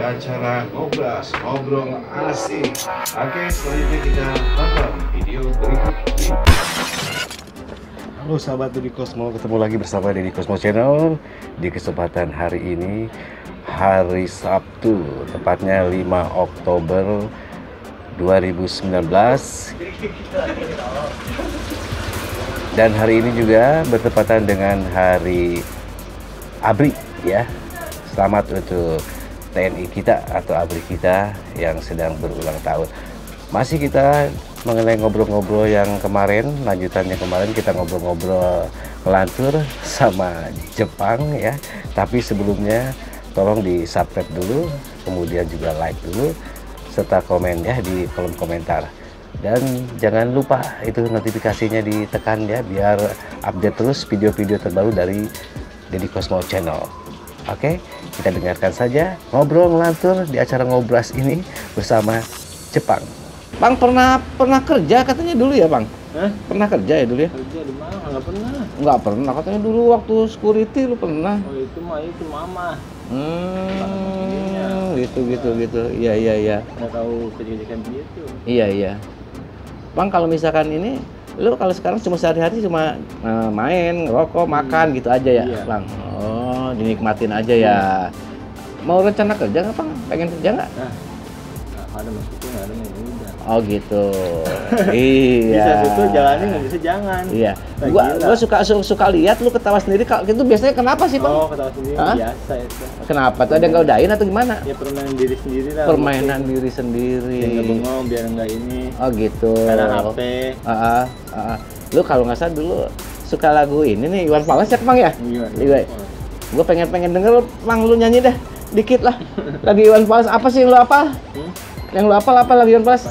acara ngobras ngobrol asik. Oke, selanjutnya kita tonton video berikut ini. Halo sahabat Didi Kosmo, ketemu lagi bersama Didi Kosmo Channel di kesempatan hari ini hari Sabtu, tepatnya 5 Oktober 2019 dan hari ini juga bertepatan dengan hari ABRI ya selamat untuk TNI kita atau ABRI kita yang sedang berulang tahun. Masih kita mengenai ngobrol-ngobrol yang kemarin lanjutannya kemarin kita ngobrol-ngobrol kelantur sama Jepang ya. Tapi sebelumnya tolong di subscribe dulu kemudian juga like dulu serta komen ya di kolom komentar. Dan jangan lupa itu notifikasinya ditekan ya biar update terus video-video terbaru dari Deddy Cosmo Channel oke kita dengarkan saja ngobrol ngelantur di acara ngobras ini bersama Jepang Bang pernah pernah kerja katanya dulu ya Bang Hah? pernah kerja ya dulu ya Kerja di mana? Nggak pernah. nggak pernah katanya dulu waktu security lu pernah Oh itu mah itu mama. hmm gitu gitu gitu iya iya iya Nggak tahu kerja-kerjaan begitu. Iya iya. Bang kalau misalkan ini lu kalau sekarang cuma sehari-hari cuma eh, main, ngerokok, makan gitu aja ya, Iya. Bang. Oh, dinikmatin aja ya. Mau rencana kerja nggak, Bang? Pengen kerja nggak? Nah, ada masukin ada yang udah. Oh gitu. iya. Bisa situ jalannya nggak bisa jangan. Iya. Nah, Gua gila. gua suka su- suka lihat lu ketawa sendiri kalau itu biasanya kenapa sih, Bang? Oh ketawa sendiri Hah? biasa itu. Kenapa? Tuh ada yang godain atau gimana? Ya permainan diri sendiri lah. Permainan diri sendiri. Biar nggak bengong, biar nggak ini. Oh gitu. Karena HP. Ah, ah, ah. Lu kalau nggak salah dulu suka lagu ini nih Iwan Fals ya Bang ya? Iya. Gue pengen pengen denger Bang lu nyanyi deh dikit lah. Lagi Iwan Fals apa sih yang lu apa? Hmm? Yang lu apa apa lagi Iwan Fals?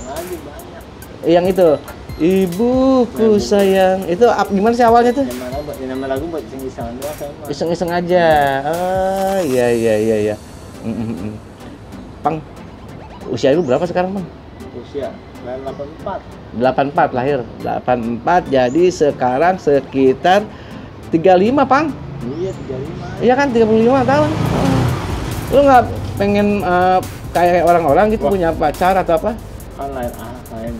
Yang itu. Ibuku sayang. Itu ap, gimana sih awalnya tuh? Yang mana? Yang nama lagu buat doang. Iseng-iseng aja. Ah, iya iya iya iya. Mm, mm, mm. Bang, usia lu berapa sekarang, Bang? Usia. Lain 84. 84 lahir. 84 jadi sekarang sekitar 35, Bang. Iya 35. Iya kan 35 tahun. Lu nggak pengen eh, kayak orang-orang gitu Wah. punya pacar atau apa? Kan lain ah, lain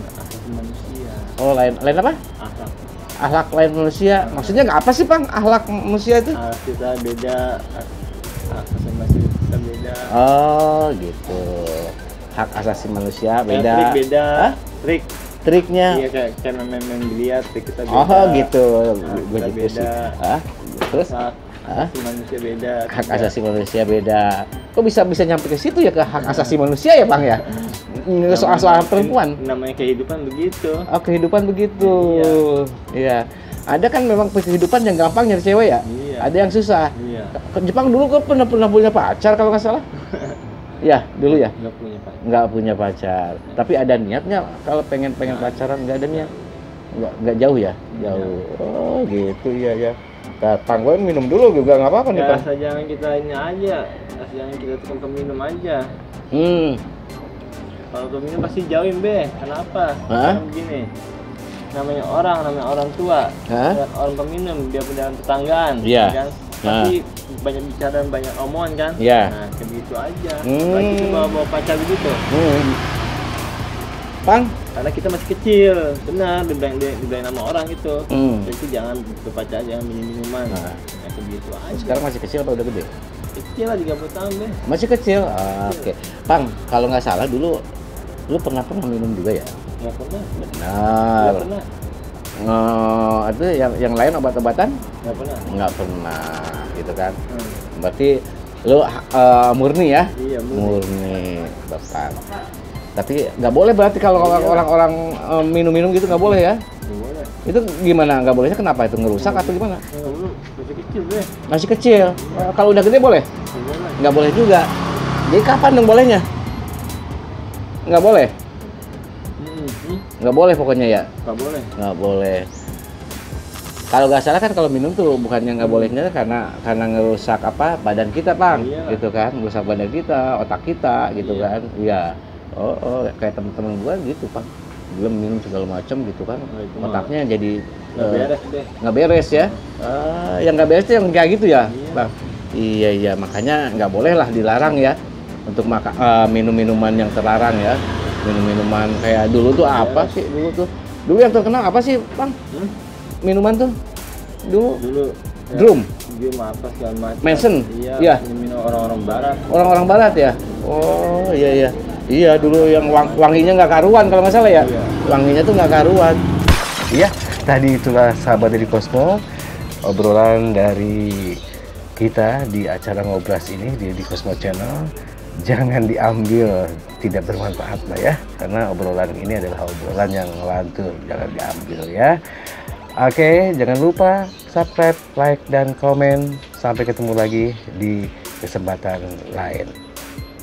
manusia. Oh lain lain apa? Akhlak Akhlak lain manusia. Maksudnya nggak apa sih bang? Akhlak manusia itu? Ah, kita beda manusia kita beda Oh gitu. Hak asasi manusia Ya, beda. trik beda Hah? trik Triknya. iya kayak main biliar trik kita beda Oh gitu. Nah, Gue gitu sih. beda. Hah? Terus hak Hah? asasi manusia beda hak asasi manusia beda. Kok bisa bisa nyampe ke situ ya ke hak asasi manusia ya bang ya? Soal-soal Namanya- perempuan. namanya kehidupan begitu Oh kehidupan begitu. Iya. Ada kan memang kehidupan yang gampang nyari cewek ya. Iya. Ada yang susah. iya Ke Jepang dulu kok pernah pernah punya pacar kalau nggak salah. Iya dulu ya. nggak punya pak Nggak punya pacar. Tapi ada niatnya kalau pengen pengen pacaran nggak ada niat. Nggak nggak jauh ya. Jauh. Oh gitu ya ya. Datang gue minum dulu juga nggak apa-apa nih ya asal jangan kita ini aja asal jangan kita tukang keminum aja Hmm. kalau keminum pasti jauhin be kenapa Hah? Karena begini namanya orang namanya orang tua Hah? Orang peminum dia dengan tetanggaan Iya. ya kan pasti banyak bicara dan banyak omongan kan Iya. nah kayak begitu aja Hmm. Kita bawa bawa pacar begitu Hmm. Bang. karena kita masih kecil benar dibilang dibilang nama orang itu Hmm. jadi jangan berpacar jangan minum minuman Nah. nah. begitu aja Sekarang masih kecil apa udah gede? kecil lah 30 tahun deh Masih kecil. Ah, Oke. Bang, kalau nggak salah dulu lu pernah pernah minum juga ya? nggak pernah nggak Benar. pernah Nge- itu yang yang lain obat-obatan nggak pernah nggak pernah gitu kan? Hmm. Berarti lu eh, murni ya? iya murni Murni, bapak. Tapi nggak boleh berarti kalau Iya. orang-orang eh, minum-minum gitu nggak boleh ya? nggak boleh Itu gimana? Nggak bolehnya kenapa? Itu ngerusak atau gimana? nggak boleh masih kecil deh Masih kecil. Eh, kalau udah gede boleh? nggak boleh Nggak boleh juga. Jadi kapan dong bolehnya? Nggak boleh? Hmm, hmm, Nggak boleh pokoknya ya? nggak boleh nggak boleh kalau nggak salah kan kalau minum tuh bukannya nggak bolehnya karena karena ngerusak apa badan kita bang Iya. gitu kan ngerusak badan kita otak kita gitu Iya. kan iya oh, oh kayak temen-temen gua gitu bang belum minum segala macam gitu kan. Oh, otaknya jadi nggak eh, beres deh. nggak beres ya. Ah, yang nggak beres tuh yang kayak gitu ya Iya. bang? Iya iya. Makanya nggak boleh lah dilarang ya untuk maka eh, minum-minuman yang terlarang ya. Minum-minuman kayak dulu tuh apa sih dulu tuh? Dulu yang terkenal apa sih bang? Hmm? minuman tuh? Dulu? Dulu ya, drum? Drum apa segala macam. Manson? Iya. Iya. Minum orang-orang barat. orang-orang barat ya? Oh iya iya iya dulu yang wang- wanginya nggak karuan kalau nggak salah ya Iya. wanginya tuh nggak karuan iya tadi itulah sahabat dari Cosmo obrolan dari kita di acara ngobras ini di, di Cosmo Channel jangan diambil tidak bermanfaat lah ya karena obrolan ini adalah obrolan yang ngelantur jangan diambil ya Oke, jangan lupa subscribe, like, dan komen. Sampai ketemu lagi di kesempatan lain.